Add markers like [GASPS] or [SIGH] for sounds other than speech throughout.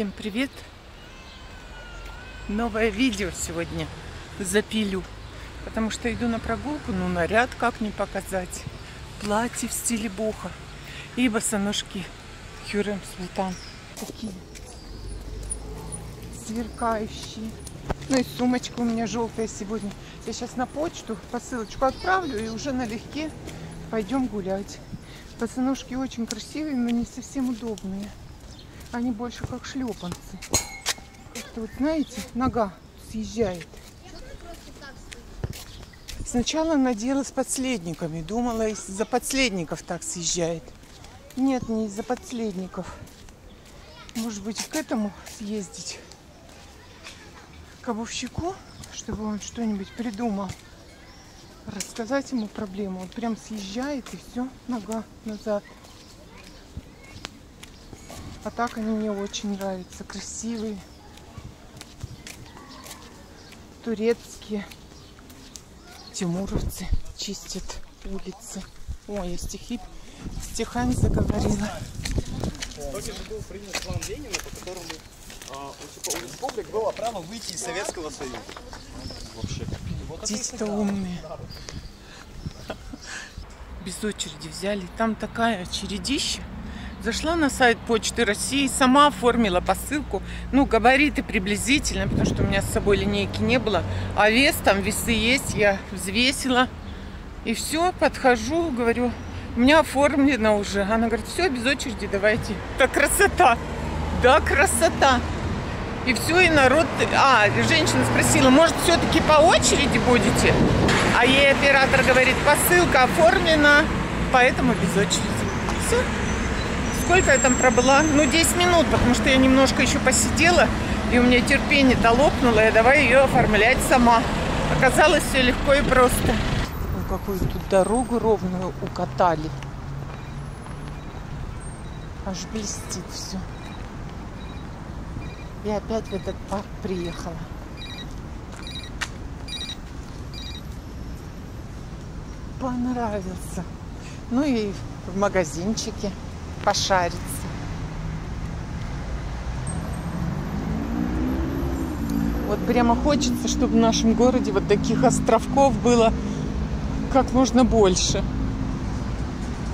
Всем привет! Новое видео сегодня запилю, потому что иду на прогулку, ну наряд как не показать. Платье в стиле боха и босоножки Хюрем Султан. Такие сверкающие. Ну и сумочка у меня желтая сегодня. Я сейчас на почту посылочку отправлю и уже налегке пойдем гулять. Босоножки очень красивые, но не совсем удобные. Они больше как шлепанцы. Как-то вот, знаете, нога съезжает. Сначала надела с подследниками. Думала, из-за подследников так съезжает. Нет, не из-за подследников. Может быть, к этому съездить. К обувщику, чтобы он что-нибудь придумал. Рассказать ему проблему. Он прям съезжает и все, нога назад. А так они мне очень нравятся. Красивые. Турецкие. Тимуровцы чистят улицы. Ой, я стихи, стихами заговорила. Только же был принят план Ленина, по которому а, у, типа, у республик было право выйти из Советского Союза. Вообще. Вот Дети-то умные. Без очереди взяли. Там такая очередища. Зашла на сайт Почты России, сама оформила посылку. Ну, габариты приблизительно, потому что у меня с собой линейки не было. А вес, там весы есть, я взвесила. И все, подхожу, говорю, у меня оформлено уже. Она говорит, все, без очереди давайте. Да красота! Да, красота! И все, и народ... А, женщина спросила, может, все-таки по очереди будете? А ей оператор говорит, посылка оформлена, поэтому без очереди. Все. Сколько я там пробыла? Ну, 10 минут, потому что я немножко еще посидела, и у меня терпение-то лопнуло, я давай ее оформлять сама. Оказалось, все легко и просто. Ну, какую тут дорогу ровную укатали. Аж блестит все. И опять в этот парк приехала. Понравился. Ну и в магазинчике пошариться. Вот прямо хочется, чтобы в нашем городе вот таких островков было как можно больше.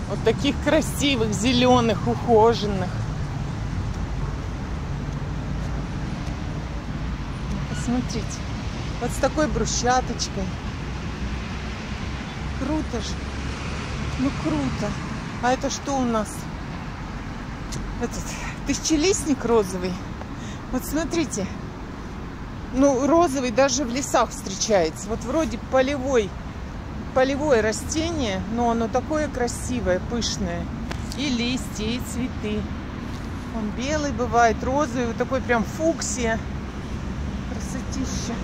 Вот таких красивых, зеленых, ухоженных. Посмотрите. Вот с такой брусчаточкой. Круто же. Ну круто. А это что у нас? Этот тысячелистник розовый. Вот смотрите. Ну, розовый даже в лесах встречается. Вот вроде полевой, полевое растение, но оно такое красивое, пышное. И листья, и цветы. Он белый бывает, розовый, вот такой прям фуксия. Красотища.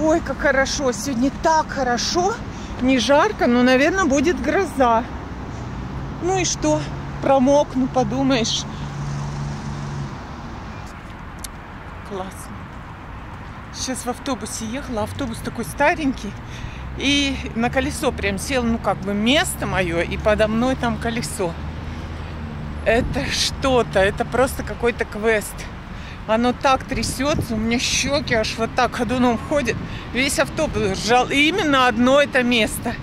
Ой, как хорошо. Сегодня так хорошо. Не жарко, но, наверное, будет гроза. Ну и что? Промокну, подумаешь. Классно. Сейчас в автобусе ехала. Автобус такой старенький. И на колесо прям сел, ну как бы место мое, и подо мной там колесо. Это что-то, это просто какой-то квест. Оно так трясется, у меня щеки аж вот так ходуном ходят. Весь автобус сжал. И именно одно это место.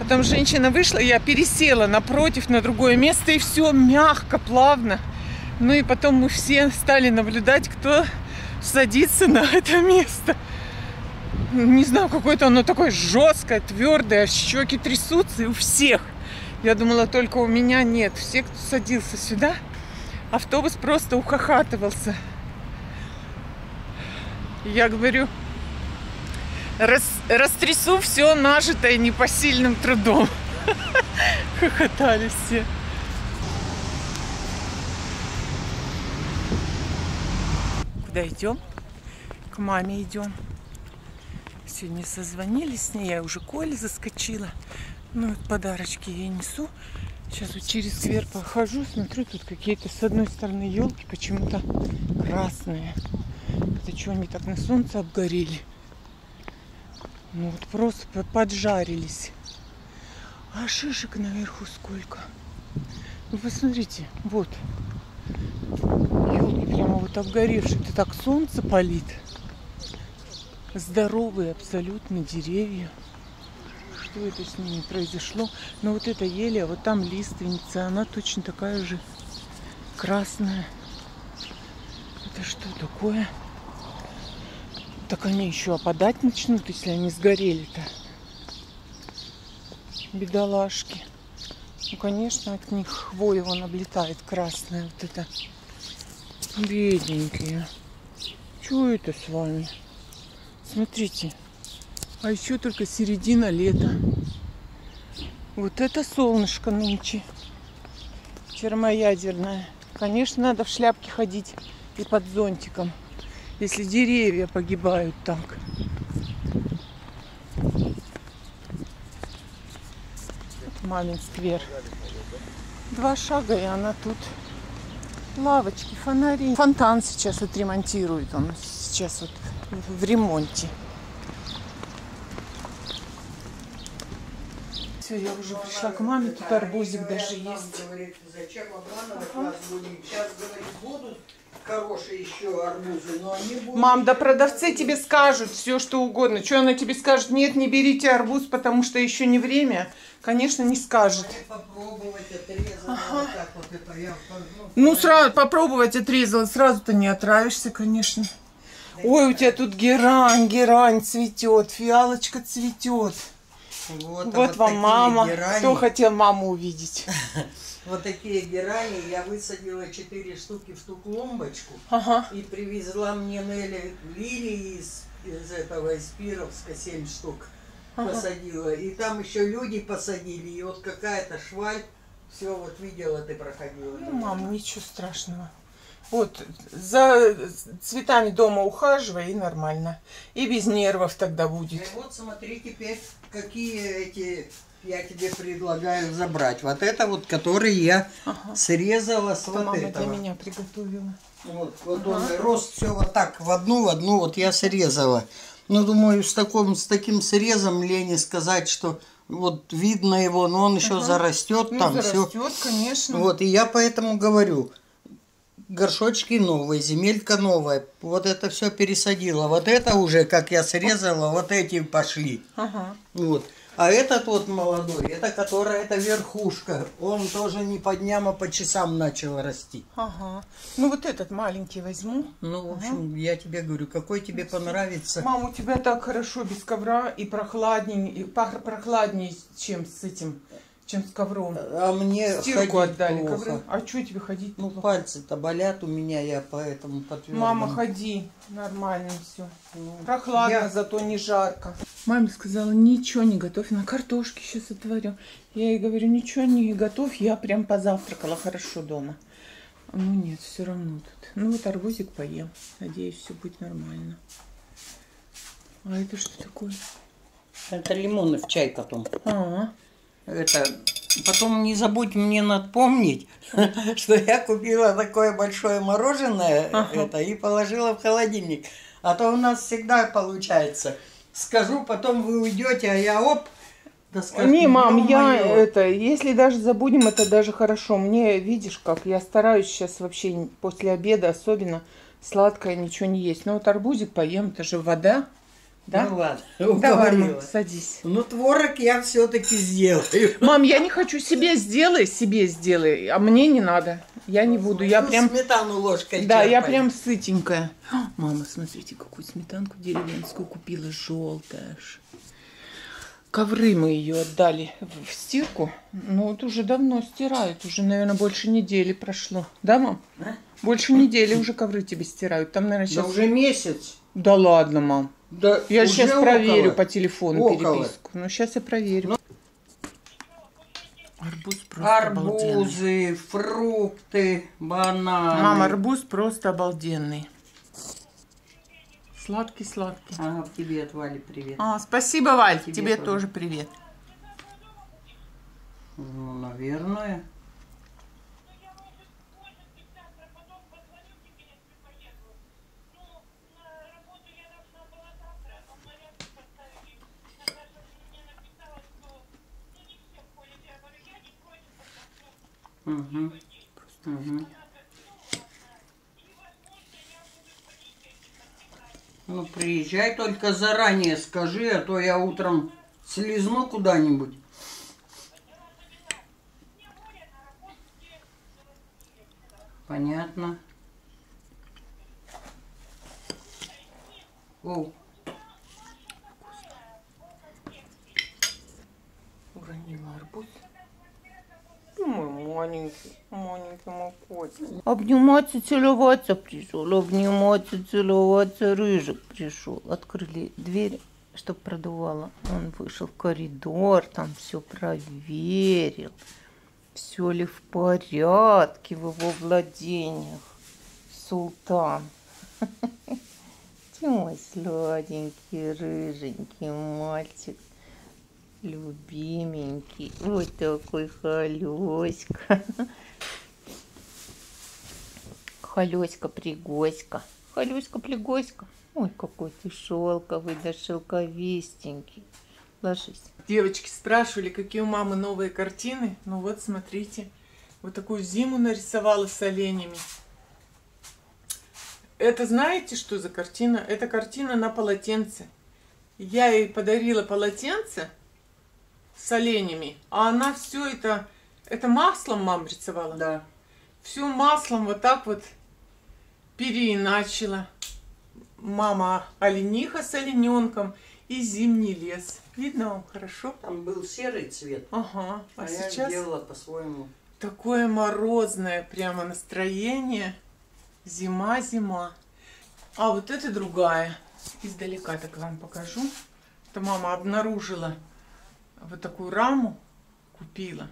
Потом женщина вышла, я пересела напротив на другое место, и все мягко, плавно. Ну и потом мы все стали наблюдать, кто садится на [LAUGHS] это место. Не знаю, какое-то оно такое жесткое, твердое, щеки трясутся, и у всех. Я думала, только у меня нет. Все, кто садился сюда, автобус просто ухахатывался. Я говорю, рас, растрясу все нажитое непосильным трудом. [LAUGHS] Хохотали все. Куда идем? К маме идем. Сегодня созвонились с ней, я уже Коле заскочила. Ну, вот подарочки ей несу. Сейчас вот через сквер прохожу, смотрю, тут какие-то с одной стороны елки почему-то красные. Это что, они так на солнце обгорели? Ну вот просто поджарились. А шишек наверху сколько. Ну посмотрите, вот. Елки прям вот обгоревший. Это так солнце палит. Здоровые абсолютно деревья. Что это с ними произошло? Но вот эта ель, а вот там лиственница, она точно такая же красная. Это что такое? Так они еще опадать начнут, если они сгорели-то. Бедолашки. Ну, конечно, от них хвоя вон облетает красная вот это. Бедненькие. Что это с вами? Смотрите. А еще только середина лета. Вот это солнышко нынче. Термоядерное. Конечно, надо в шляпке ходить и под зонтиком, если деревья погибают так. Мамин сквер. Два шага, и она тут. Лавочки, фонари. Фонтан сейчас отремонтирует. Он сейчас вот в ремонте. Все, я уже пришла к маме, тут арбузик даже есть. Зачем обманывать вас? Сейчас, говорит, будут хорошие еще арбузы, но они будут... Мам, да продавцы тебе скажут все, что угодно. Что она тебе скажет? Нет, не берите арбуз, потому что еще не время. Конечно, не скажет. Попробовать отрезано вот так вот это я... ну, Ну, сразу попробовать отрезала, сразу-то не отравишься, конечно. Ой, у тебя тут герань, герань цветет, фиалочка цветет. Вот, а Вот, вам такие мама. герани, Кто хотел маму увидеть? [LAUGHS] Вот такие герани я высадила 4 штуки в ту клумбочку. Ага. И привезла мне Нелли лилии из, из этого, из Пировска, 7 штук посадила. И там еще люди посадили. И вот какая-то шваль. Все, вот видела, ты проходила. Ну, мам, ничего страшного. Вот, за цветами дома ухаживай, и нормально. И без нервов тогда И будет. вот смотри теперь, какие эти я тебе предлагаю забрать. Вот это вот, который я Ага. срезала с Что вот мама этого. для меня приготовила. Вот, вот он рост все вот так в одну, в одну вот я срезала. Ну, думаю, с, таким, с таким срезом Лене сказать, что вот видно его, но он еще зарастет Ну, там все. зарастет, конечно. Вот, и я поэтому говорю, горшочки новые, земелька новая, вот это все пересадила. Вот это уже, как я срезала, вот эти пошли. Ага. Вот. А этот вот молодой, это которая, это верхушка, он тоже не по дням, а по часам начал расти. Ага. Ну, вот этот маленький возьму. Ну, в общем, я тебе говорю, какой тебе понравится. Мам, у тебя так хорошо без ковра и прохладней, и прохладней, чем с этим, чем с ковром. А мне Стирку отдали плохо. ковры. А что тебе ходить? Ну, пальцы-то болят у меня, я поэтому по Мама, ходи, нормально все. Ну, Прохладно, я- зато не жарко. Маме сказала, ничего не готовь, на картошке сейчас отварю. Я ей говорю, ничего не готовь, я прям позавтракала хорошо дома. Ну нет, все равно тут. Ну вот арбузик поем. Надеюсь, все будет нормально. А это что такое? Это лимоны в чай потом. А, Это потом не забудь мне напомнить, [LAUGHS] что я купила такое большое мороженое Ага. это и положила в холодильник. А то у нас всегда получается. Скажу, потом вы уйдете, а я оп. Да скажу, не, мам, я «Ё-моё». это, если даже забудем, это даже хорошо. Мне, видишь, как я стараюсь сейчас вообще после обеда особенно сладкое ничего не есть. Ну вот арбузик поем, это же вода, да? Ну ладно, [LAUGHS] Давай, мам, уговорила. садись. Ну, творог я все-таки сделаю. [LAUGHS] Мам, я не хочу себе сделай, себе сделай, а мне не надо. Я не буду, я Ну, прям, Сметану ложкой да, я черпай. прям сытенькая. [GASPS] Мама, смотрите, какую сметанку деревенскую купила, желтая аж. Ковры мы ее отдали в стирку. Ну, вот уже давно стирают, уже, наверное, больше недели прошло. Да, мам? А? Больше недели уже ковры тебе стирают. Там, наверное, Да сейчас... уже месяц. Да ладно, мам. Да Я уже сейчас около. проверю по телефону Около. переписку. Ну, сейчас я проверю. Арбуз просто обалденный. Арбузы, фрукты, бананы. Мама, арбуз просто обалденный. Сладкий-сладкий. Ага, тебе от Вали привет. А, спасибо, Валь. Тебе Тебе, тоже привет. Ну, наверное. Угу. Ну, приезжай только заранее скажи, а то я утром слезну куда-нибудь. Понятно. О, Уронила арбуз. Мой маленький, маленький мой котик. Обниматься, целоваться пришел, обниматься, целоваться, рыжик пришел. Открыли дверь, чтобы продувало. Он вышел в коридор, там все проверил. Все ли в порядке в его владениях. Султан. [LAUGHS] Ты мой сладенький, рыженький мальчик. Любименький. Вот такой Халёська. Халёська пригоська. Халёська пригоська. Ой, какой ты шелковый, да шелковистенький. Ложись. Девочки спрашивали, какие у мамы новые картины. Ну вот, смотрите. Вот такую зиму нарисовала с оленями. Это знаете, что за картина? Это картина на полотенце. Я ей подарила полотенце с оленями, а она все это, это маслом мам рисовала. да. Все маслом вот так вот переиначила. Мама олениха с олененком и зимний лес. Видно вам хорошо? Там был серый цвет, Ага. А, а, я сейчас сделала по-своему. такое морозное прямо настроение. Зима, зима. А вот это другая. Издалека так вам покажу. Это мама обнаружила вот такую раму, купила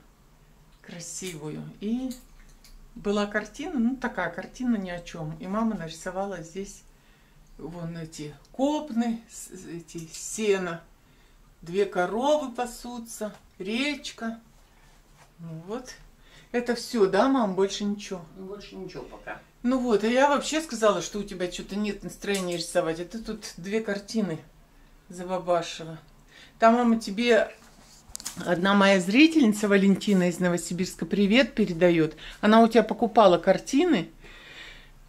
красивую. И была картина, ну такая картина ни о чем. И мама нарисовала здесь вон эти копны, эти сено. Две коровы пасутся, речка. Ну вот. Это все, да, мам, больше ничего. Ну, больше ничего пока. Ну вот, а я вообще сказала, что у тебя что-то нет настроения рисовать, а ты тут две картины забабашила. Там, мама, тебе одна моя зрительница, Валентина из Новосибирска, привет передает. Она у тебя покупала картины,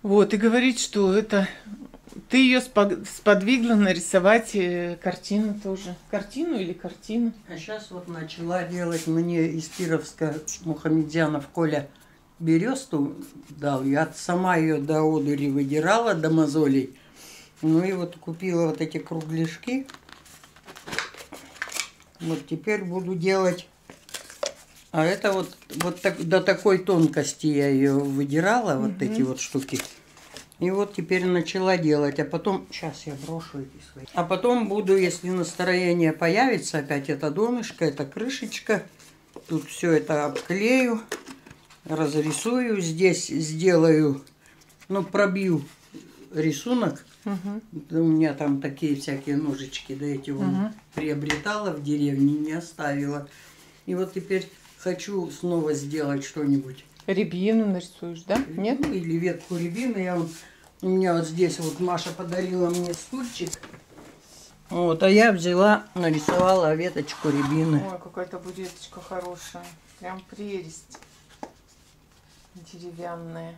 вот, и говорит, что это... Ты ее сподвигла нарисовать э, картину тоже. Картину или картину? А сейчас вот начала делать мне из Кировска Мухамедзянов Коля бересту дал. Я сама ее до одури выдирала, до мозолей. Ну и вот купила вот эти кругляшки. Вот теперь буду делать. А это вот, вот так, до такой тонкости я ее выдирала, вот эти вот штуки. И вот теперь начала делать, а потом, сейчас я брошу эти свои. А потом буду, если настроение появится, опять это донышко, это крышечка. Тут все это обклею, разрисую. Здесь сделаю, ну, пробью рисунок. Да У меня там такие всякие ножички, да эти вон приобретала в деревне, не оставила. И вот теперь хочу снова сделать что-нибудь. Рябину нарисуешь, да? Нет? Ну, или ветку рябины. Я вот, у меня вот здесь вот Маша подарила мне стульчик. Вот, а я взяла, нарисовала веточку рябины. Ой, какая-то буреточка хорошая. Прям прелесть. Деревянная.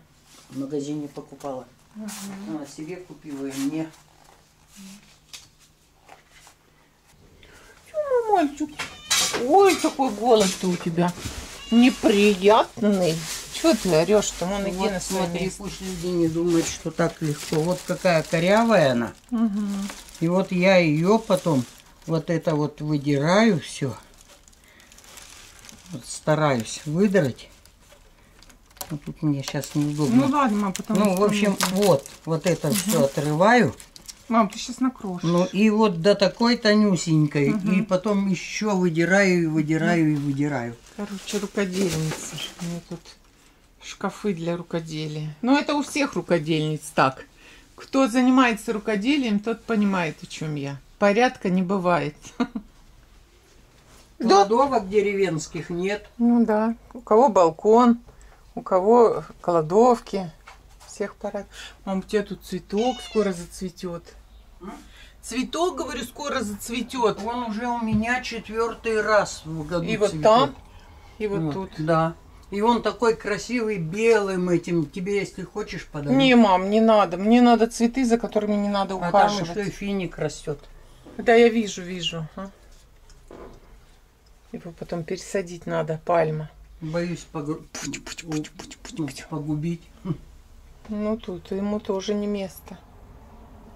В магазине покупала. Она себе купила и мне. Мой мальчик? Ой, какой голос-то у тебя. Неприятный. Чего ты орешь-то? Вон иди вот на свое смотри, место. пусть люди не думают, что так легко. Вот какая корявая она. Мгм. И вот я ее потом вот это вот выдираю все. Вот стараюсь выдрать. Ну, тут мне сейчас неудобно. Ну ладно, мам, потом... Ну, в общем, вот, вот это все отрываю. Мам, ты сейчас накроешь. Ну, и вот до такой тонюсенькой. И потом еще выдираю, и выдираю, и выдираю. Короче, рукодельница. У меня тут шкафы для рукоделия. Ну, это у всех рукодельниц так. Кто занимается рукоделием, тот понимает, о чем я. Порядка не бывает. [LAUGHS] Кладовок деревенских нет. Ну да. У кого балкон, у кого кладовки. Всех порядок. Мам, у тебя тут цветок скоро зацветет. Цветок, говорю, скоро зацветет. Он уже у меня четвертый раз в году И вот цветет. там, и вот Вот, тут. Да. И он такой красивый белым этим. Тебе, если хочешь, подарю. Не, мам, не надо. Мне надо цветы, за которыми не надо а там ухаживать. еще и финик растет. Да, я вижу, вижу. Его потом пересадить надо, пальма. Боюсь погу- ну, погубить. Ну, тут ему тоже не место.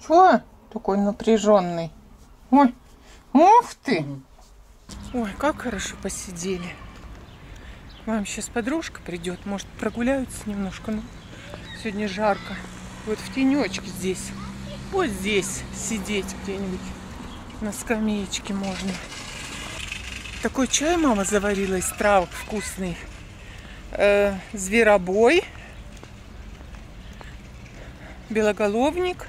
Чё? Такой напряженный. Ой, ух ты! Ой, как хорошо посидели. Вам сейчас подружка придет, может прогуляются немножко. Ну, сегодня жарко. Вот в тенечке здесь. Вот здесь сидеть где-нибудь. На скамеечке можно. Такой чай мама заварила из травок вкусный. Э, зверобой, белоголовник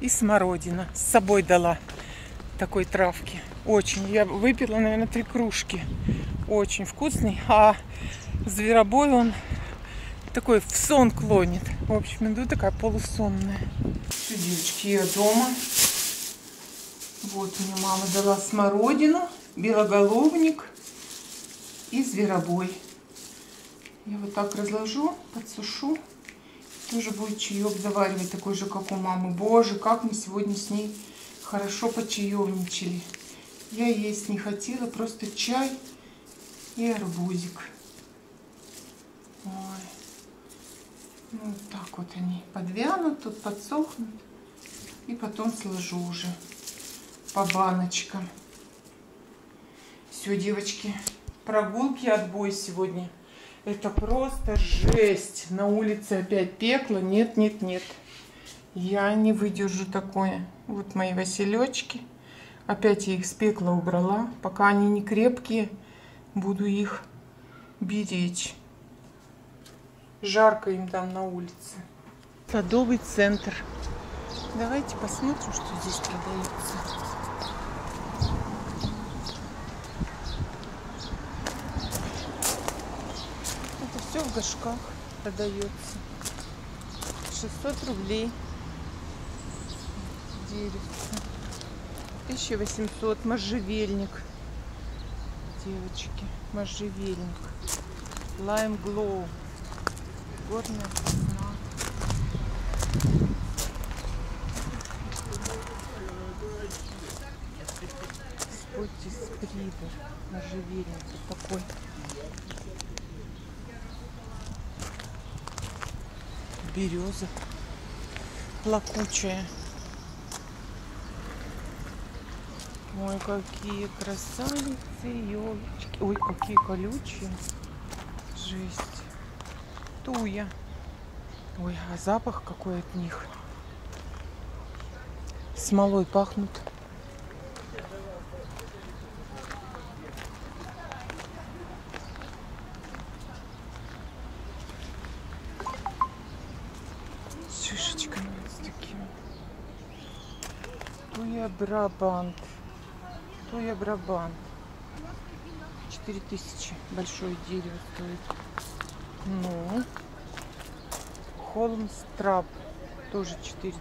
и смородина. С собой дала такой травки. Очень. Я выпила, наверное, три кружки. Очень вкусный. А зверобой он такой в сон клонит. В общем, иду такая полусонная. Все, девочки, я дома. Вот мне мама дала смородину, белоголовник и зверобой. Я вот так разложу, подсушу. Тоже будет чаек заваривать, такой же, как у мамы. Боже, как мы сегодня с ней хорошо почаевничали. Я есть не хотела, просто чай и арбузик. Ой. Ну, вот так вот они подвянут, тут подсохнут. И потом сложу уже по баночкам. Все, девочки, прогулки, отбой сегодня. Это просто жесть. На улице опять пекло. Нет, нет, нет. Я не выдержу такое. Вот мои василечки. Опять я их с пекла убрала. Пока они не крепкие, буду их беречь. Жарко им там на улице. Садовый центр. Давайте посмотрим, что здесь продается. Это все в горшках продается. 600 рублей. Деревце. 1800. Можжевельник. Девочки, можжевельник. Лайм Глоу. Горная цена. Спойтис Придер. Можжевельник. Вот такой. Береза. Плакучая. Ой, какие красавицы, елочки. Ой, какие колючие. Жесть. Туя. Ой, а запах какой от них. Смолой пахнут. С шишечками вот с такими. Туя Брабант. Туя Брабант. 4000 большое дерево стоит. Ну, Холмстрап тоже 4000.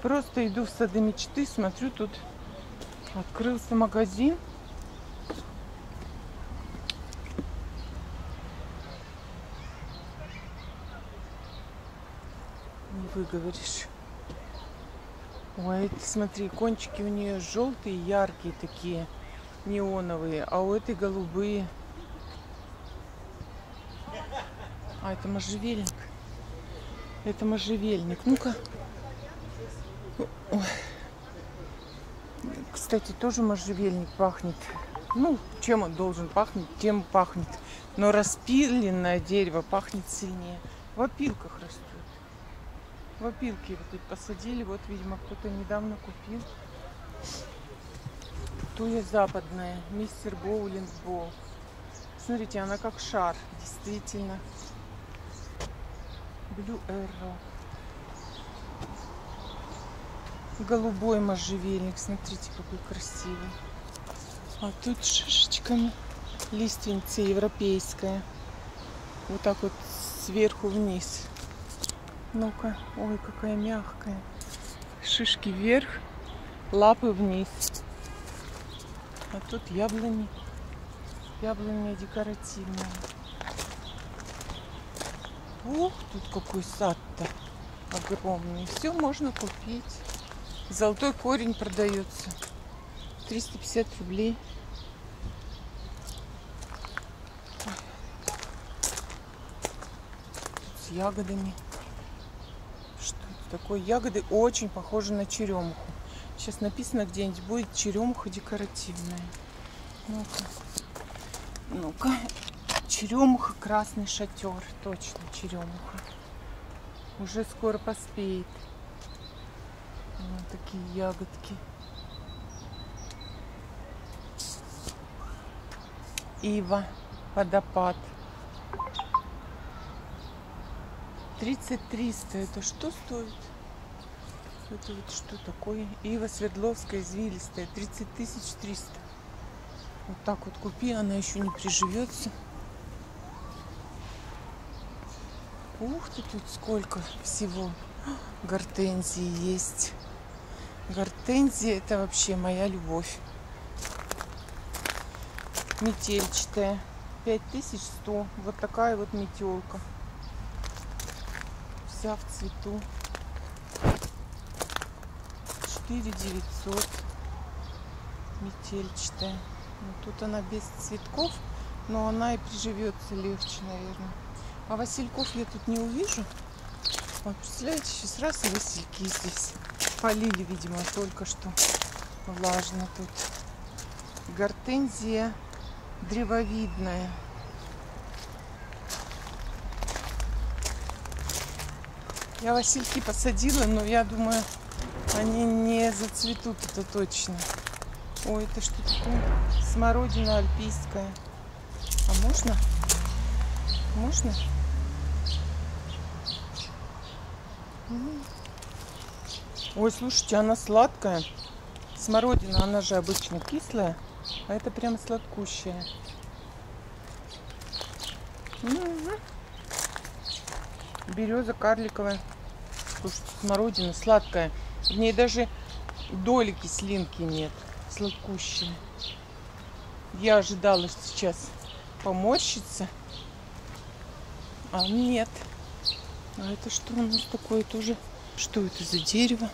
Просто иду в сады мечты, смотрю, тут открылся магазин. Не выговоришь. Ой, смотри, кончики у нее желтые, яркие такие, неоновые, а у этой голубые. А, это можжевельник. Это можжевельник. Ну-ка. Кстати, тоже можжевельник пахнет. Ну, чем он должен пахнуть, тем пахнет. Но распиленное дерево пахнет сильнее. В опилках растет. В опилке вот тут посадили. Вот, видимо, кто-то недавно купил. Туя западная. Мистер Боулинг Бол. Смотрите, она как шар. Действительно. Блю Эрро. Голубой можжевельник. Смотрите, какой красивый. А тут шишечками. Лиственница европейская. Вот так вот сверху вниз. Ну-ка. Ой, какая мягкая. Шишки вверх, лапы вниз. А тут яблони. Яблоня декоративная. Ух, тут какой сад-то огромный. Все можно купить. Золотой корень продается. 350 рублей. Тут с ягодами. Такое? Ягоды очень похожи на черемуху. Сейчас написано где-нибудь будет черемуха декоративная. Ну-ка. Ну-ка. Черемуха, красный шатер. Точно черемуха. Уже скоро поспеет. Вот такие ягодки. Ива, водопад. 30 300. Это что стоит? Это вот что такое? Ива Свердловская, извилистая. 30 тысяч 300. Вот так вот купи, она еще не приживется. Ух ты, тут сколько всего. Гортензии есть. Гортензия это вообще моя любовь. Метельчатая. 5100. Вот такая вот метелка. Вся в цвету. 4900. Метельчатая. Ну, тут она без цветков, но она и приживется легче, наверное. А васильков я тут не увижу. Вот, представляете, сейчас раз и васильки здесь. Полили, видимо, только что. Влажно тут. Гортензия древовидная. Я васильки посадила, но я думаю, они не зацветут, это точно. Ой, это что такое? Смородина альпийская. А можно? Можно? Ой, слушайте, она сладкая. Смородина, она же обычно кислая, а это прям сладкущая. Береза карликовая. Слушайте, смородина сладкая. В ней даже доли кислинки нет. Сладкущая. Я ожидала сейчас поморщиться. А нет. А это что у нас такое тоже? Что это за дерево?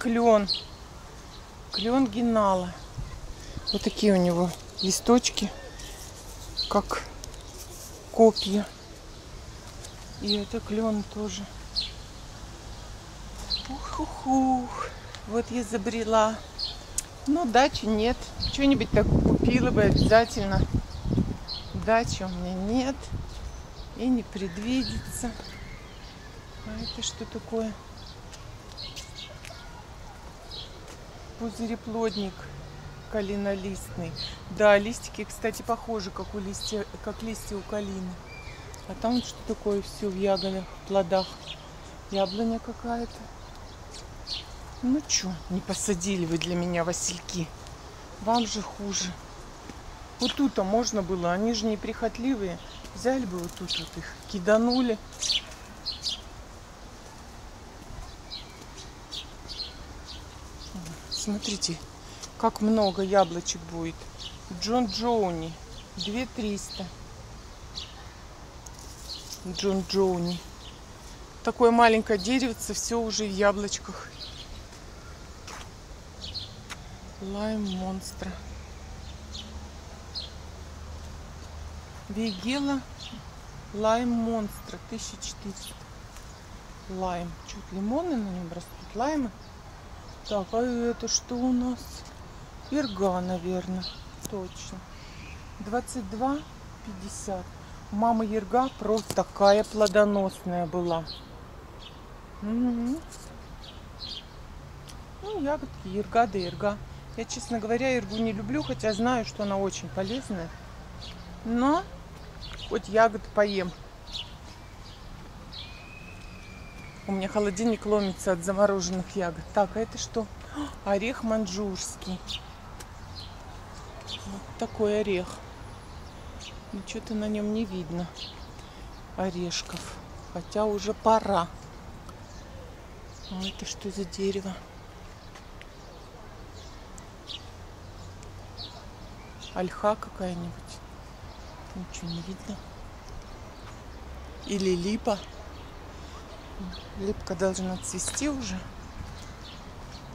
Клен. Клен генала. Вот такие у него листочки, как копья. И это клен тоже. Ух-ух-ух. Вот я забрела. Ну, дачи нет. Что-нибудь так купила бы обязательно. Дачи у меня нет. И не предвидится. А это что такое? Пузыреплодник калинолистный. Да, листики, кстати, похожи, как, у листья, как листья у калины. А там что такое все в ягодах, в плодах? Яблоня какая-то. Ну что, не посадили вы для меня васильки? Вам же хуже. Вот тут-то можно было, они же неприхотливые. Взяли бы вот тут вот их, киданули. Смотрите, как много яблочек будет. Джон Джоуни. 2300. Джон Джоуни. Такое маленькое деревце, все уже в яблочках. Лайм монстра. Вегела лайм монстра 1400. Лайм. Чуть лимоны на нем растут. Лаймы. Так, а это что у нас? Ирга, наверное. Точно. 22,50. Мама Ерга просто такая плодоносная была. Угу. Ну, ягодки, ерга да ерга. Я, честно говоря, иргу не люблю, хотя знаю, что она очень полезная. Но хоть ягод поем. У меня холодильник ломится от замороженных ягод. Так, а это что? Орех манжурский. Вот такой орех. Но что-то на нем не видно орешков. Хотя уже пора. А это что за дерево? Ольха какая-нибудь. Ничего не видно. Или липа. Липка должна цвести уже.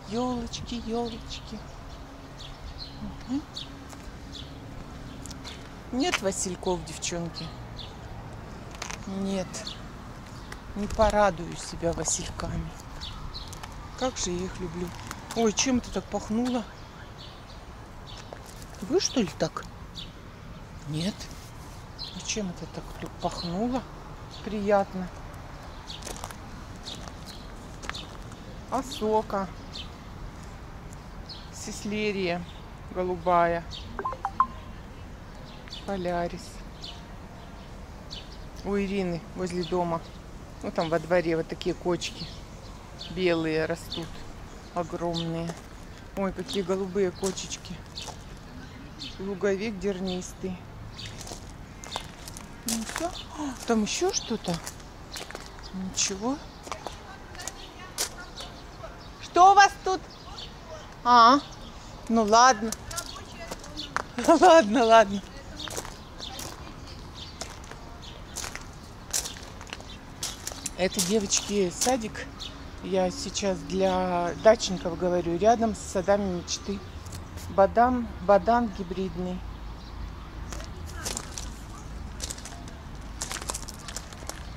Елочки, елочки. Нет васильков, девчонки. Нет. Не порадую себя васильками. Как же я их люблю. Ой, чем это так пахнуло? Вы что ли так? Нет. А чем это так пахнуло? Приятно. Осока. Сеслерия голубая. Полярис. У Ирины возле дома. Ну там во дворе вот такие кочки белые растут. Огромные. Ой, какие голубые кочечки. Луговик дернистый. Ну, всё. А, Там еще что-то? Ничего. Что у вас тут? А, ну ладно. [LAUGHS] Ладно, ладно. Это, девочки, садик. Я сейчас для дачников говорю. Рядом с садами мечты. Бадан, бадан гибридный.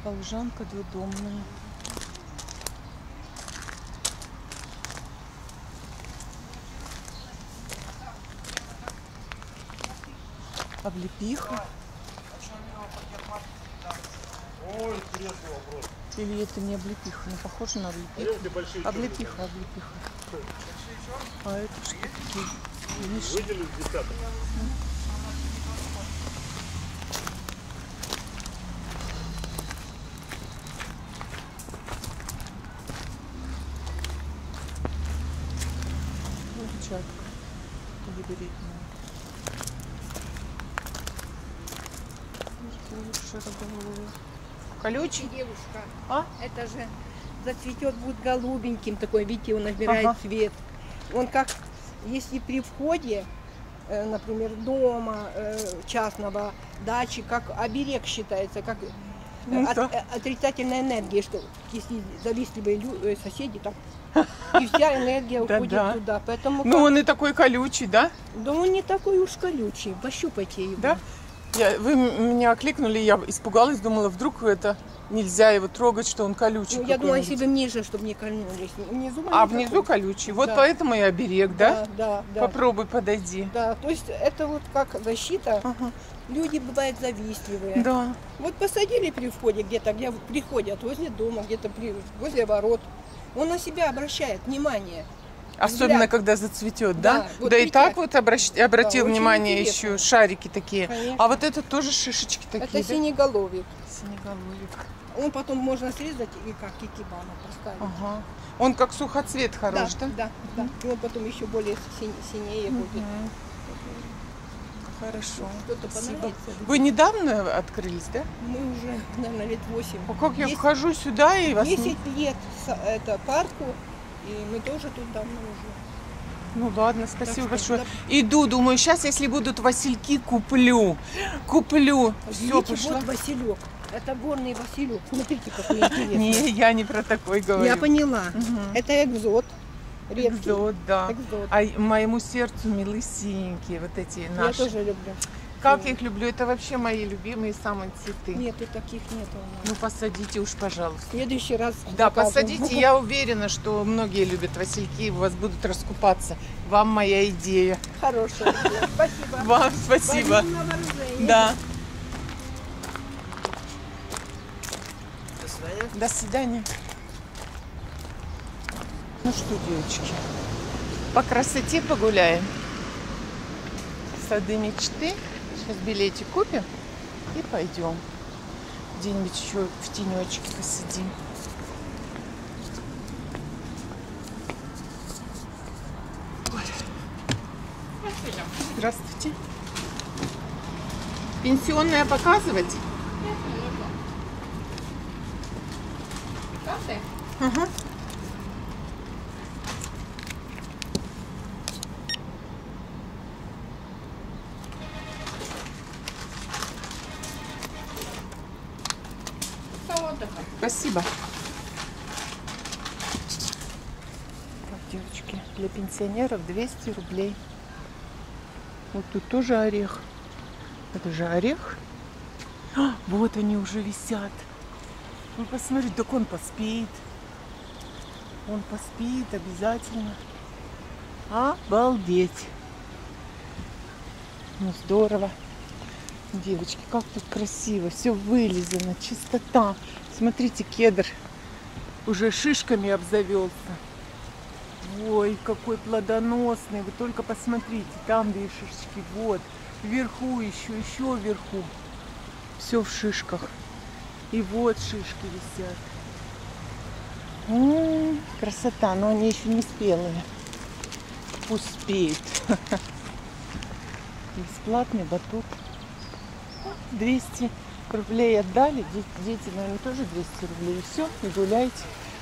Волжанка двудомная. Облепиха. Ой, интересный вопрос. Или это не облепиха? Не похоже на облепиху. Облепиха, облепиха. А это что такие? Выделили десяток. Широголовая. Колючий? Девушка, А? это же зацветет, будет голубеньким такой, видите, он набирает Ага. цвет. Он как, если при входе, э, например, дома э, частного, дачи, как оберег считается, как э, Ну от- да. отрицательная энергия, что если завистливые соседи, так и вся энергия [LAUGHS] уходит Да-да. туда. Поэтому Ну, как- он и такой колючий, да? да он не такой уж колючий, пощупайте его. Да? Я, вы меня окликнули, я испугалась, думала, вдруг это нельзя его трогать, что он колючий. Ну, я думала, если бы ниже, чтобы не кольнулись. Внизу А внизу колючий. Вот Да. поэтому и оберег, да? Да, да, да. Попробуй подойди. Да, то есть это вот как защита. Ага. Люди бывают завистливые. Да. Вот посадили при входе где-то, где приходят, возле дома, где-то при, возле ворот. Он на себя обращает внимание. Особенно, Взгляд. когда зацветет, да? Да, Да, вот и видите? так вот обращ- обратил очень внимание интересно. еще шарики такие. Конечно. А вот это тоже шишечки такие, это да? синеголовик. Синеголовик. Он потом можно срезать и как кикибана поставить. Ага. Он как сухоцвет хорош, да? да, да. И он потом еще более син- синее будет. Хорошо. Кто-то понравится. Вы недавно открылись, да? Мы уже, наверное, лет 8. А как я Есть- вхожу сюда и вас... не- 10 лет с- это парку, и мы тоже тут давно уже. Ну ладно, спасибо что, большое. да. Иду, думаю, сейчас, если будут васильки, куплю. Куплю. Все, Видите, пошла. вот Василек. Это горный Василек. Смотрите, какой [LAUGHS] интересный. Не, я не про такой говорю. Я поняла. Это экзот. Редкий. Экзот, да. Экзот. А моему сердцу милысенькие вот эти Я наши. тоже люблю. Как я их люблю, это вообще мои любимые самые цветы. Нету таких нету. Ну посадите уж, пожалуйста. В следующий раз Да, закажем. посадите. Я уверена, что многие любят васильки, у вас будут раскупаться. Вам моя идея. Хорошая. идея. Спасибо. Вам спасибо. Да. До свидания. Ну что, девочки, по красоте погуляем. Сады мечты. Сейчас билетик купим и пойдем. Где-нибудь еще в тенечке посидим. Здравствуйте. Пенсионная показывать? карты. Угу. Спасибо. Так, девочки, для пенсионеров 200 рублей. Вот тут тоже орех. Это же орех. А, вот они уже висят. Ну, посмотри, так он поспеет. Он поспеет обязательно. Обалдеть. Ну, здорово. Девочки, как тут красиво. Все вылизано, чистота. Смотрите, кедр уже шишками обзавелся. Ой, какой плодоносный. Вы только посмотрите, там две шишечки. Вот. Вверху еще, еще вверху. Все в шишках. И вот шишки висят. М, красота, но они еще не спелые. Пусть спеют. [LAUGHS] Бесплатный батут. 200 рублей отдали. Де- Дети, наверное, тоже 200 рублей. Все, и гуляйте.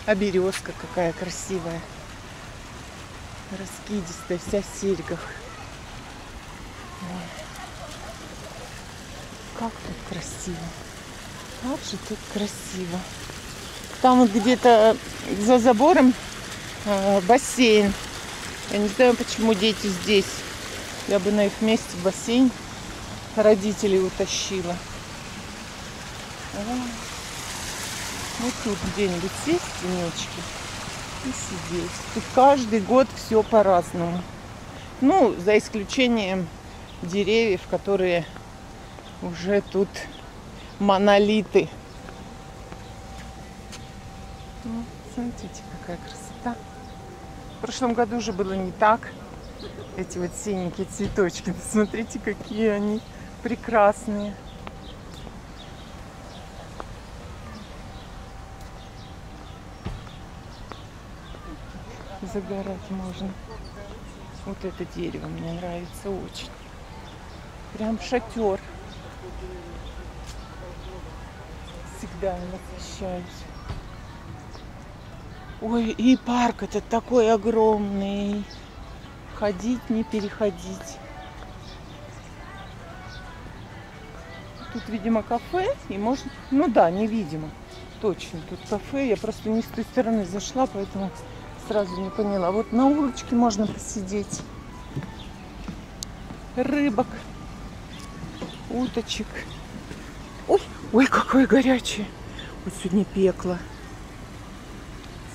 А березка какая красивая. Раскидистая, вся в серьгах. Ой. Как тут красиво. Как же тут красиво. Там вот где-то за забором э, бассейн. Я не знаю, почему дети здесь. Я бы на их месте в бассейн родителей утащила. Вот тут где-нибудь сесть тенечки и сидеть. Тут каждый год все по-разному. Ну, за исключением деревьев, которые уже тут монолиты. Ну, смотрите, какая красота. В прошлом году уже было не так. Эти вот синенькие цветочки. [LAUGHS] Смотрите, какие они прекрасные. Загорать можно. Вот это дерево мне нравится очень. Прям шатер. Всегда им восхищаюсь. Ой, и парк этот такой огромный. Ходить, не переходить. Тут, видимо, кафе, и можно... Ну да, невидимо. Точно, тут кафе. Я просто не с той стороны зашла, поэтому сразу не поняла. Вот на улочке можно посидеть. Рыбок, уточек. Ой, ой, какое горячее. Вот сегодня пекло.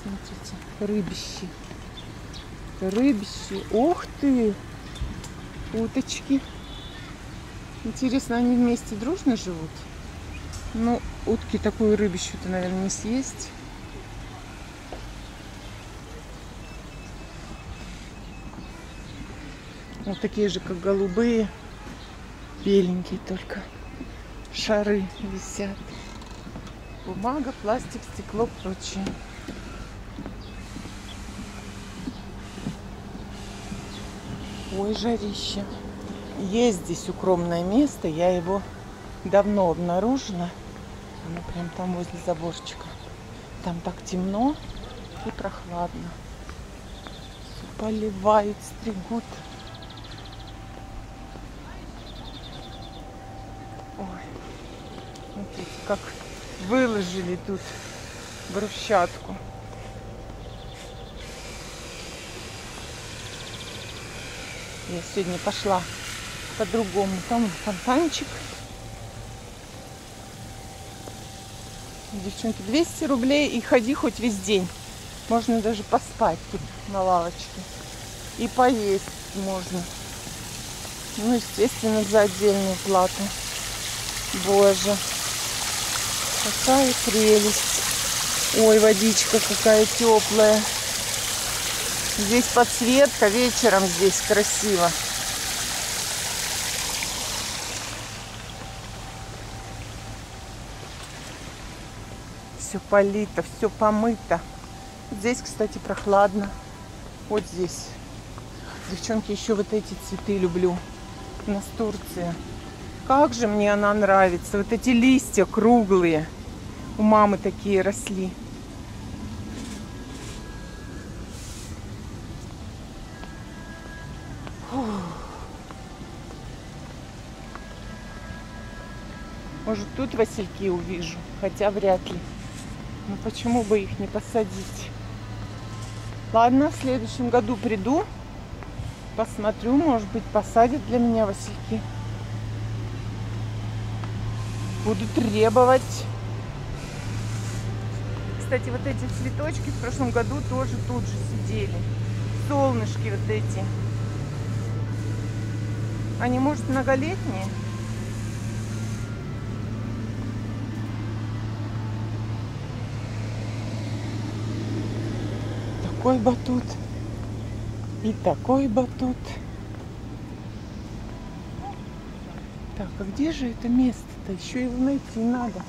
Смотрите, рыбищи. Рыбищи. Ух ты! Уточки. Интересно, они вместе дружно живут? Ну, утки такую рыбищу-то, наверное, не съесть. Вот такие же, как голубые. Беленькие только. Шары висят. Бумага, пластик, стекло, прочее. Ой, жарище. Есть здесь укромное место. Я его давно обнаружила. Оно прям там возле заборчика. Там так темно и прохладно. Поливают, стригут. Ой, смотрите, как выложили тут брусчатку. Я сегодня пошла по-другому. Там фонтанчик. Девчонки, 200 рублей и ходи хоть весь день. Можно даже поспать тут на лавочке. И поесть можно. Ну, естественно, за отдельную плату. Боже. Какая прелесть. Ой, водичка какая теплая. Здесь подсветка вечером здесь красиво. Все полито, все помыто. Здесь, кстати, прохладно. Вот здесь. Девчонки, еще вот эти цветы люблю. Настурция. Как же мне она нравится. Вот эти листья круглые. У мамы такие росли. Может, тут васильки увижу, хотя вряд ли. Ну почему бы их не посадить? Ладно, в следующем году приду, посмотрю, может быть, посадят для меня васильки. Буду требовать. Кстати, вот эти цветочки в прошлом году тоже тут же сидели. Солнышки вот эти. Они, может, многолетние? Такой батут. И такой батут. Так, а где же это место-то? Еще его найти надо.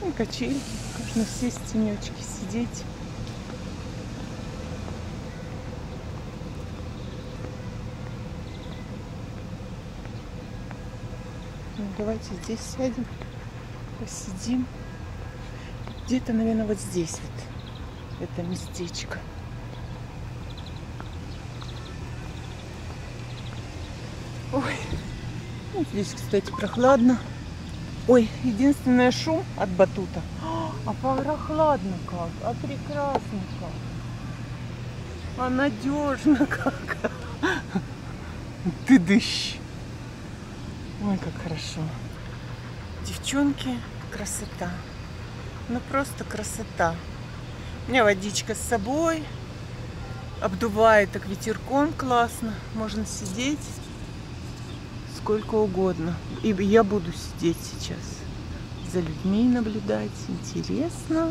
Ну, качельки. Можно сесть в сидеть. Ну, давайте здесь сядем, посидим. Где-то, наверное, вот здесь вот это местечко. Ну, здесь, кстати, прохладно. Ой, единственное шум от батута. А прохладно как, а прекрасно как. А надежно как. Ты дыщ. Ой, как хорошо. Девчонки, красота. Ну просто красота. У меня водичка с собой. Обдувает так ветерком классно. Можно сидеть сколько угодно. И я буду сидеть сейчас. За людьми наблюдать. Интересно.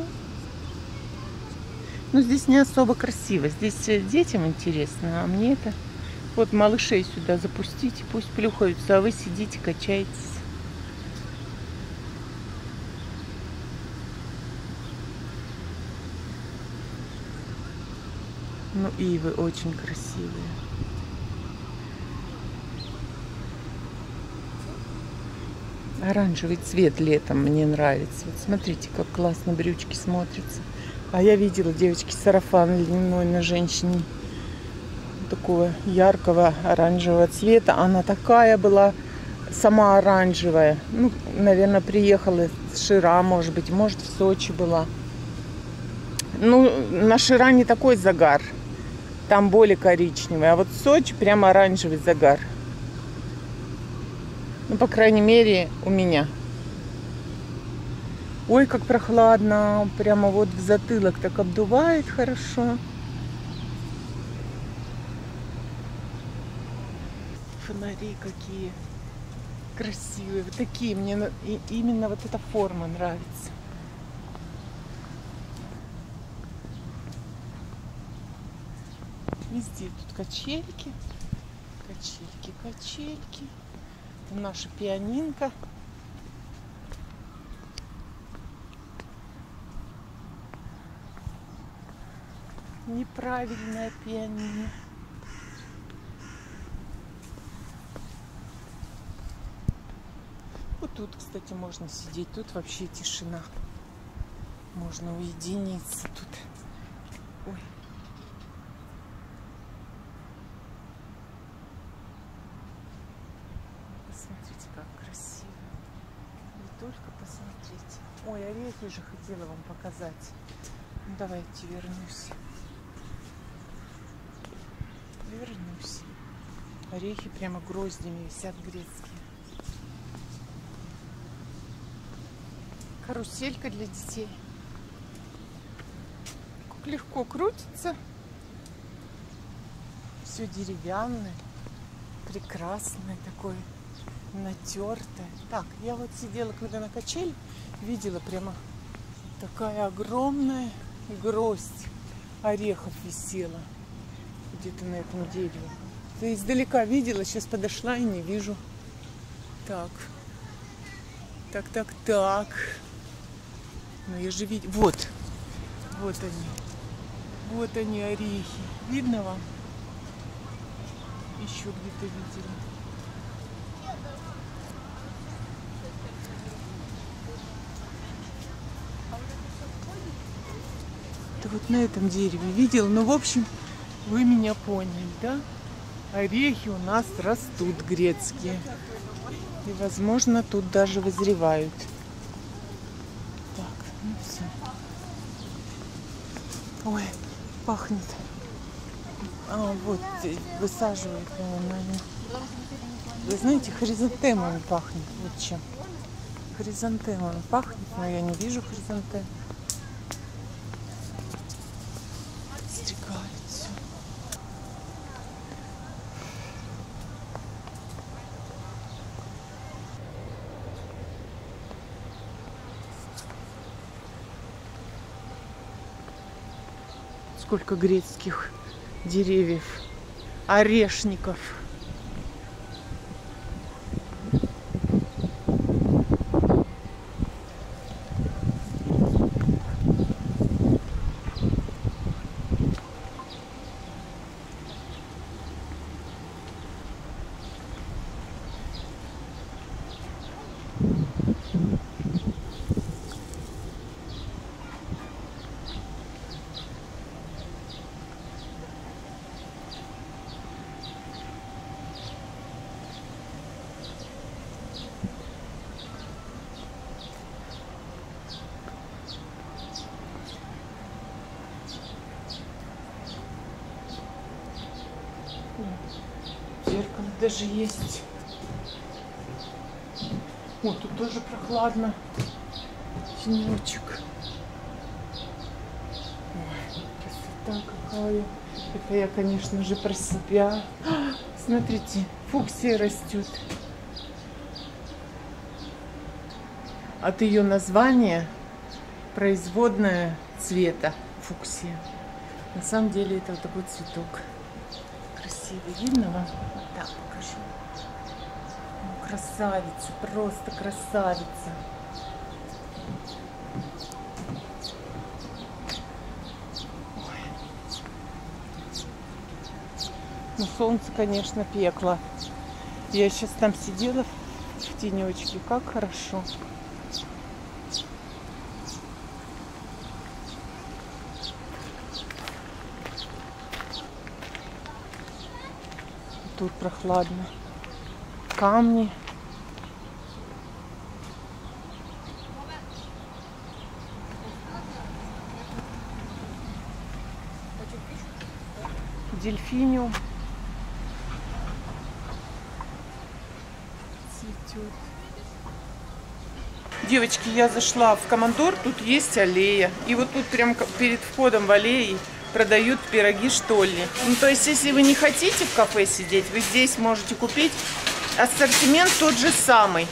Но здесь не особо красиво. Здесь э, детям интересно, а мне это... Вот малышей сюда запустите, пусть плюхаются, а вы сидите, качаетесь. Ну, ивы очень красивые. Оранжевый цвет летом мне нравится. Вот смотрите, как классно брючки смотрятся. А я видела, девочки, сарафан льняной на женщине. Такого яркого оранжевого цвета. Она такая была, сама оранжевая. Ну, наверное, приехала с Шира, может быть. Может, в Сочи была. Ну, на Шира не такой загар. Там более коричневый. А вот в Сочи прям оранжевый загар. Ну, по крайней мере, у меня. Ой, как прохладно. Прямо вот в затылок так обдувает хорошо. Фонари какие красивые. Вот такие. Мне именно вот эта форма нравится. Везде тут качельки. Качельки, качельки. Наша пианинка. Неправильная пианино. Вот тут, кстати, можно сидеть. Тут вообще тишина. Можно уединиться тут. Ой. Посмотрите, как красиво. Не только посмотрите. Ой, орехи же хотела вам показать. Ну, давайте вернусь. Вернусь. Орехи прямо гроздями висят грецкие. Каруселька для детей. Как легко крутится. Все деревянное, прекрасное такое натертая. Так, я вот сидела, когда на качель, видела прямо такая огромная гроздь орехов висела где-то на этом дереве. Ты издалека видела, сейчас подошла и не вижу. Так. Так, так, так. Ну я же видела. Вот. Вот они. Вот они орехи. Видно вам? Еще где-то видели. На этом дереве видел. Ну, в общем, вы меня поняли, да? Орехи у нас растут грецкие. И, возможно, тут даже вызревают. Так, ну все. Ой, пахнет. А, вот, э, высаживают, наверное. Вы знаете, хризантемами пахнет. Вот чем. Хризантемами пахнет, но я не вижу хризантем. Стрекает все. Сколько грецких деревьев, орешников. Даже есть. О, тут тоже прохладно. Тенечек. Ой, красота какая. Это я, конечно же, про себя. А, Смотрите, фуксия растет. От ее названия производная цвета фуксия. На самом деле это вот такой цветок. Красивый. Видно вам? Вот так красавица, просто красавица. Ну, солнце, конечно, пекло. Я сейчас там сидела в тенечке. Как хорошо. Тут прохладно. Камни. Дельфиниум. Цветет. Девочки, я зашла в командор, тут есть аллея. И вот тут прям перед входом в аллеи продают пироги штолли. Ну, то есть, если вы не хотите в кафе сидеть, вы здесь можете купить. Ассортимент тот же самый.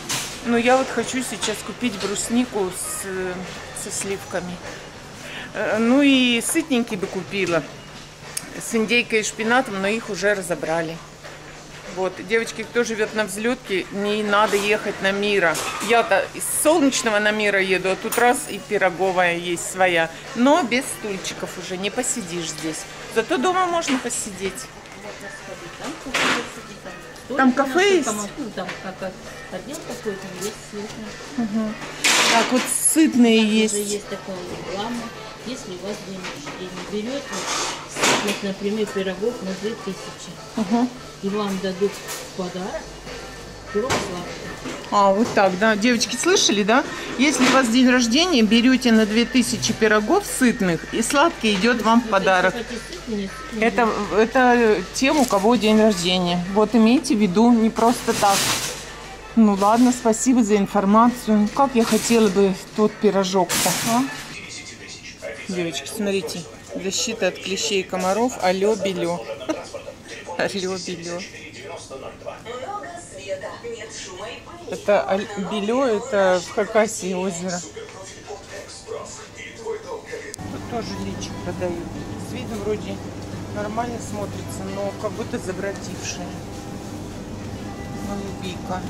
Но я вот хочу сейчас купить бруснику с, э, со сливками. Э, Ну и сытненький бы купила с индейкой и шпинатом, но их уже разобрали. Вот, девочки, кто живет на взлетке, не надо ехать на Мира. Я-то из солнечного на Мира еду, а тут раз и пироговая есть своя. Но без стульчиков уже, не посидишь здесь. Зато дома можно посидеть. Там кафе есть? Ну, там как отдел такой, там есть. Так, вот сытные есть. Есть реклама. Если у вас день рождения берете, вот, например, пирогов на 2000, Ага. и вам дадут подарок пирог сладкий. А, вот так, да. Девочки, слышали, да? Если у вас день рождения, берете на 2000 пирогов сытных, и сладкий идет вам в подарок. Это, это тем, у кого день рождения. Вот имейте в виду, не просто так. Ну ладно, спасибо за информацию. Как я хотела бы тот пирожок-то, а? Девочки, смотрите. Защита от клещей и комаров. Алло, белё. [LAUGHS] Алло, белё. Это белё, это в Хакасии озеро. Тут тоже личик продают. С виду вроде нормально смотрится, но как будто забродившая. Голубика.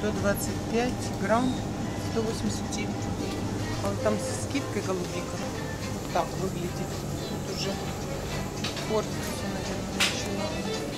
125 грамм, 189 рублей. А вот там со скидкой голубика. Вот так выглядит. Тут уже портится, наверное, начала.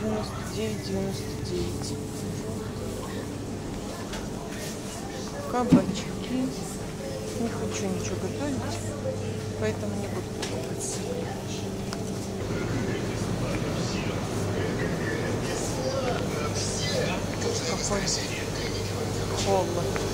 99, 99. Кабачки. Не хочу ничего готовить, поэтому не буду покупать. Какой холод.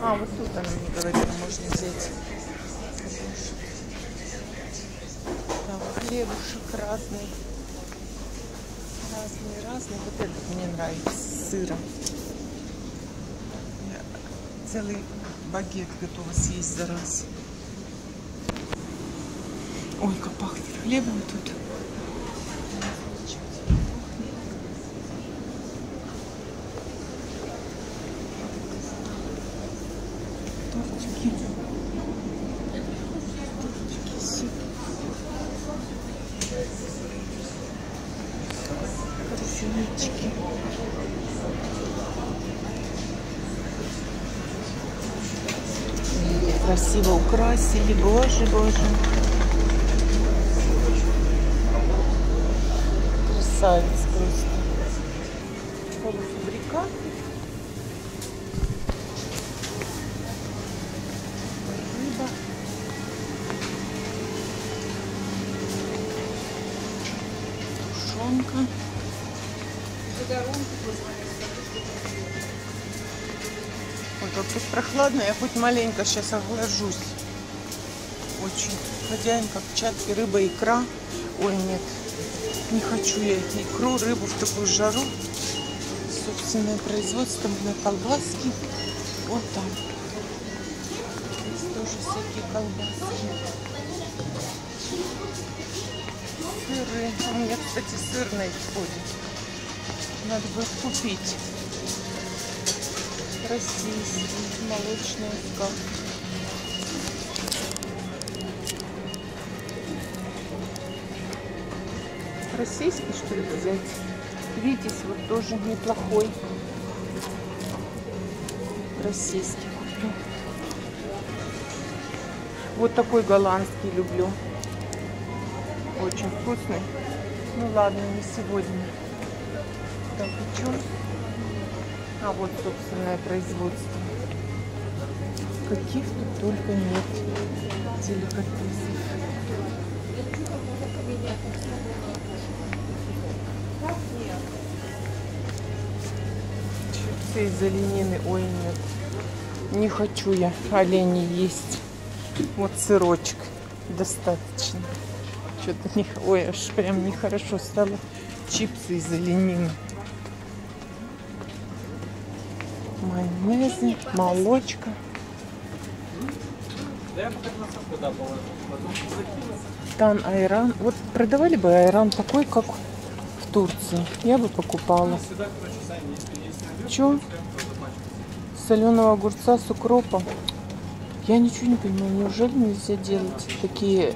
А, вот тут она мне говорила, можно взять. Там хлебушек разный. Разный, разный. Вот этот мне нравится с сыром. Я целый багет готова съесть за раз. Ой, как пахнет хлебом тут. Красиво украсили, боже, боже. Красавец прохладно, я хоть маленько сейчас охлажусь. Очень. Хозяин как чатки, рыба, икра. Ой, нет, не хочу я икру, рыбу в такую жару. Собственное производство на колбаски. Вот там. Здесь тоже всякие колбаски. Сыры. У меня, кстати, сыр на. Надо будет купить. Российский молочный скал. Российский, что ли, взять? Витязь вот тоже неплохой. Российский. Вот такой голландский люблю. Очень вкусный. Ну ладно, не сегодня. Так, и? А вот собственное производство. Каких тут только нет деликатесов. Чипсы из оленины. Ой, нет. Не хочу я олени есть. Вот сырочек достаточно. Что-то не... Ой, аж прям нехорошо стало. Чипсы из оленины. Майонезы, молочка. Тан айран. Вот продавали бы айран такой, как в Турции. Я бы покупала. Че? Соленого огурца с укропом. Я ничего не понимаю, неужели нельзя делать такие э,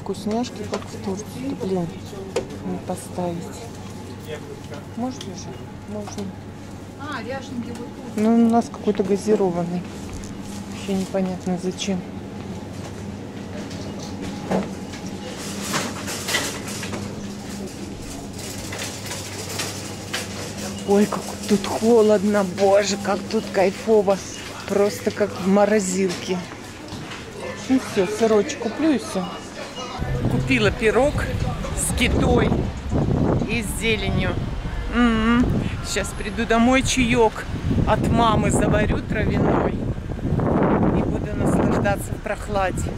вкусняшки, как в Турции? Блин, не поставить. Можно же? Можно. А, ряженки вот тут. Ну, у нас какой-то газированный. Вообще непонятно зачем. Ой, как тут холодно, боже, как тут кайфово. Просто как в морозилке. Ну все, сырочек куплю и все. Купила пирог с китой и с зеленью. М-м. Сейчас приду домой, чаек от мамы заварю травяной. И буду наслаждаться в прохладе.